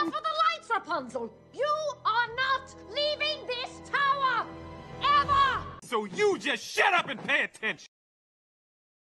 Enough for the lights, Rapunzel! You are not leaving this tower! Ever! So you just shut up and pay attention.